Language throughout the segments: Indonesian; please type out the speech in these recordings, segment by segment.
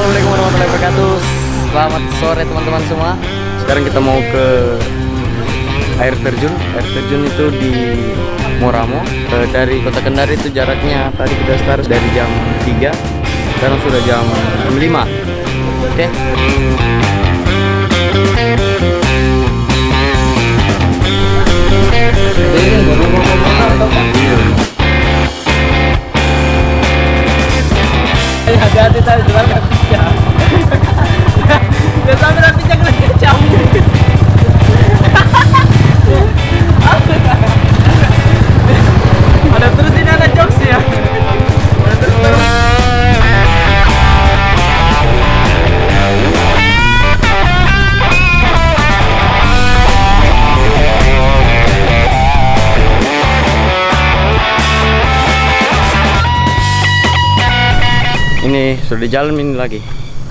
Assalamualaikum warahmatullahi wabarakatuh. Selamat sore teman-teman semua. Sekarang kita mau ke air terjun. Air terjun itu di Moramo. Eh, Dari kota Kendari itu jaraknya Tadi kita start dari jam 3 Sekarang sudah jam 5 Oke? Hati-hati Ini sudah di jalan ini lagi.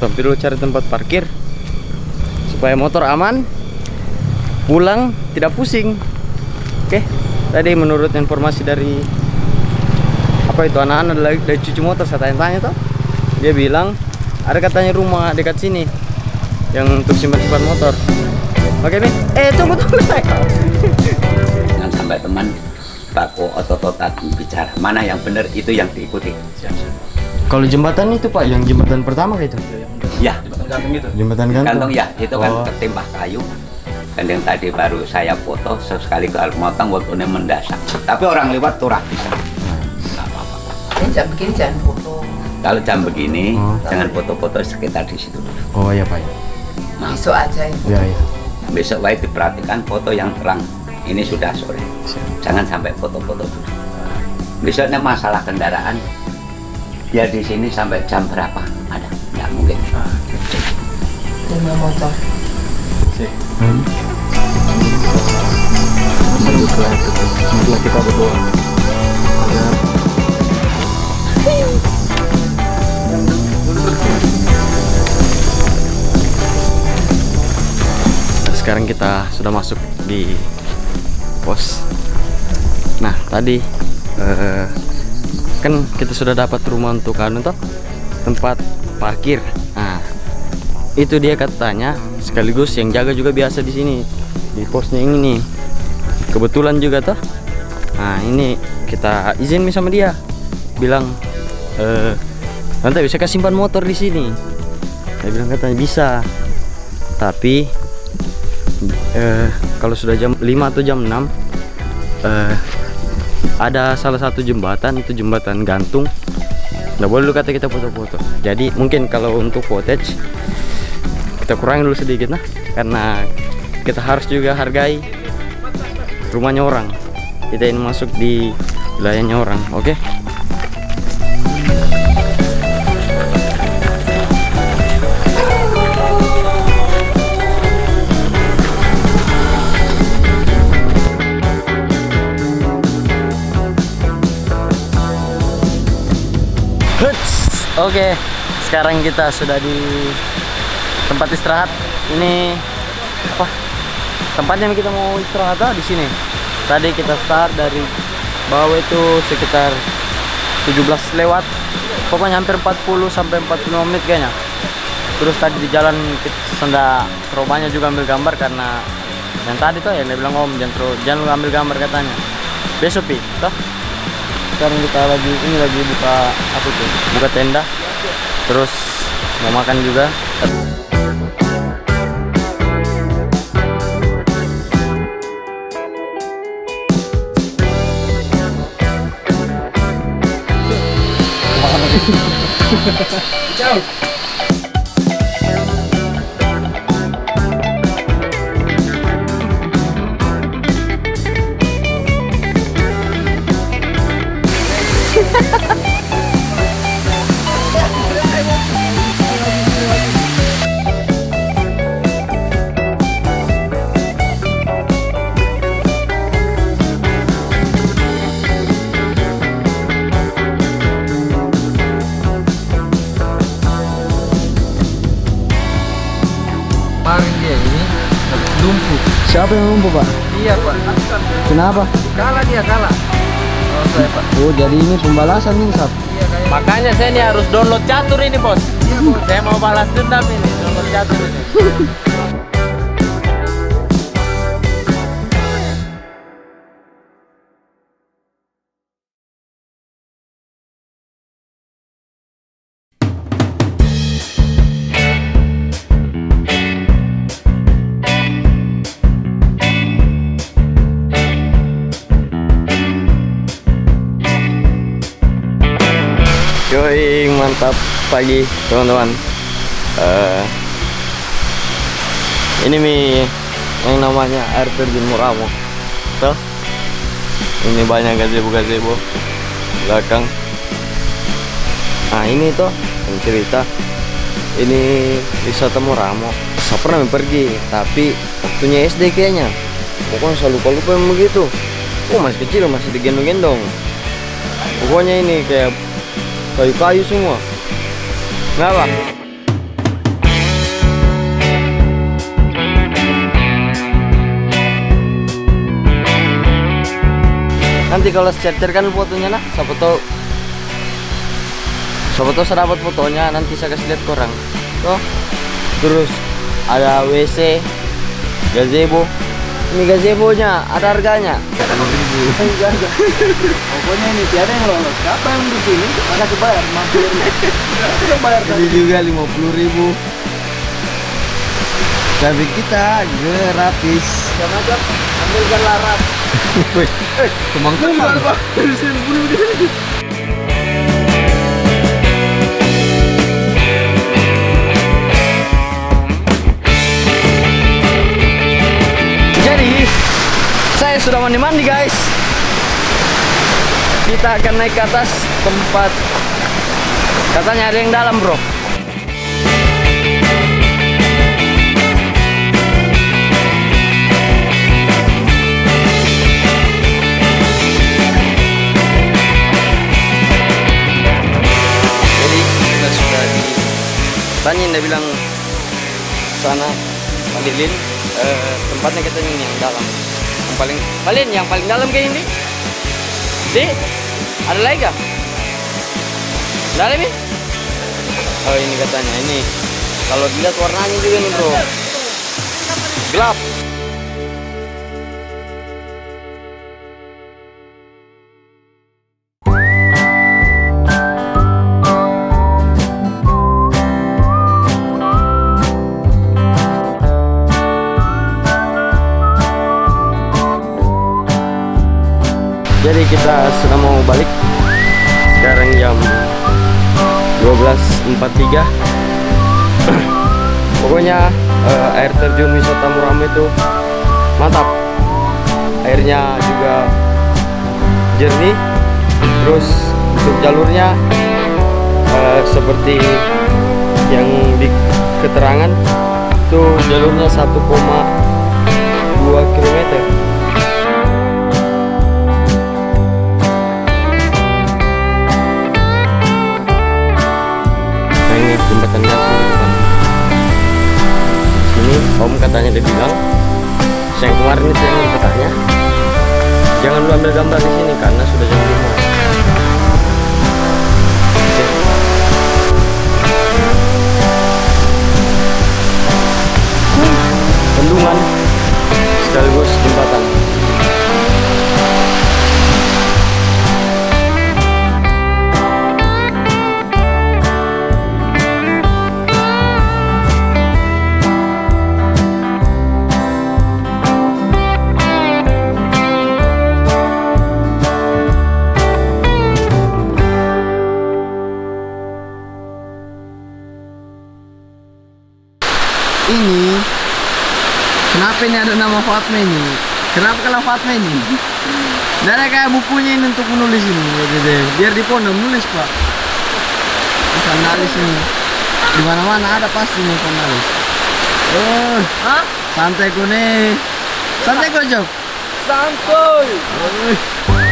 Mampir dulu cari tempat parkir supaya motor aman, pulang tidak pusing. Oke, tadi menurut informasi dari apa itu anak-anak dari, dari cucu motor saya tanya-tanya tuh, dia bilang ada katanya rumah dekat sini yang untuk simpan-simpan motor. Oke nih, eh tunggu tunggu saya. jangan sampai teman baku otot-otot bicara mana yang benar itu yang diikuti Kalau jembatan itu pak, yang jembatan pertama kayak itu, ya jembatan gantung. kantong ya itu kan Oh. ketimbah kayu dan yang tadi baru saya foto sekali kalau motong waktunya mendasak tapi orang lewat turah bisa apa-apa. Ini jam begini jangan foto. kalau jam begini Oh. jangan foto-foto sekitar di situ Oh iya pak. Besok aja ya. Ya ya. besok baik diperhatikan foto yang terang ini sudah sore jangan sampai foto-foto dulu besoknya masalah kendaraan ya di sini sampai jam berapa ada nggak mungkin Lima motor. Hmm. Setelah kita berdoa agar Nah, sekarang kita sudah masuk di pos. Nah tadi eh, kan kita sudah dapat rumah untuk anu toh tempat parkir. Nah itu dia katanya sekaligus yang jaga juga biasa di sini di posnya ini. Nih kebetulan juga toh nah ini kita izin sama dia. Bilang eh nanti bisa kasih simpan motor di sini? Dia bilang katanya bisa. Tapi eh kalau sudah jam 5 atau jam 6 eh ada salah satu jembatan itu jembatan gantung. Nggak boleh dulu kata kita foto-foto. Jadi mungkin kalau untuk footage kita kurangin dulu sedikit nah karena kita harus juga hargai rumahnya orang. Kita ini masuk di wilayahnya orang oke Huts. Oke, sekarang kita sudah di tempat istirahat. Ini apa? Tempatnya kita mau istirahat ah, di sini. Tadi kita start dari bawah itu sekitar 17 lewat. Pokoknya hampir 40 sampai 45 menit kayaknya. Terus tadi di jalan senda terobanya juga ambil gambar karena yang tadi tuh yang dia bilang om jangan jangan ambil gambar katanya. Besok pi, toh? Sekarang kita lagi ini lagi buka apa tuh buka tenda terus mau makan juga. Kemarin siapa yang lumpuh pak? Iya pak. Kenapa? Kalah dia kalah. Oh saya pak. Oh jadi ini pembalasan ini sap iya Makanya saya ini harus download catur ini bos. Saya mau balas dendam ini nomor satu ini. mantap pagi teman-teman. Eh, ini mi yang namanya air terjun Muramo. Tuh. Ini banyak gazebo-gazebo belakang. Nah ini tuh yang cerita. Ini wisata Muramo. Saya pernah pergi, tapi waktunya SD kayaknya. Pokoknya selalu lupa lupa yang begitu. Oh masih kecil masih digendong-gendong. Pokoknya ini kayak kayu-kayu semua. Kenapa? Nanti kalau share-sharekan fotonya nak, siapa tahu siapa saya fotonya nanti saya kasih lihat ke orang. Tuh. Terus ada WC, gazebo. Ini gazebonya ada harganya. Pokoknya ini tiada yang lolos. Siapa yang di sini? Maka bayar 50 ribu. Kita bayar Ini juga 50.000 ribu. Tapi kita gratis. Jangan aja ambilkan larat. Kemang kemang. Jadi sudah mandi-mandi guys. Kita akan naik ke atas tempat katanya ada yang dalam bro. Tanya dia bilang sana Palilin eh, tempatnya kita ini yang dalam paling Palin yang paling dalam kayak ini. Di ada lagi kah dalam ini oh ini katanya ini. Kalau dilihat warnanya juga nih bro. Gelap Jadi kita sudah mau balik. Sekarang jam 12.43 Pokoknya eh, air terjun wisata Murame itu mantap. Airnya juga jernih. Terus untuk jalurnya eh, seperti yang di keterangan itu jalurnya 1,2 km jembatan gantung di depan. Sini Om katanya dia bilang, yang kemarin itu yang katanya, jangan lu ambil gambar di sini karena sudah jam 5 Fatma ini? Kenapa kalau Fatma ini? Ada kayak bukunya ini untuk menulis ini, gitu. biar di pondok nulis pak. Sandalis ini, di mana mana ada pasti nih sandalis. Oh, santai kau nih, santai kau. Santuy. Oh,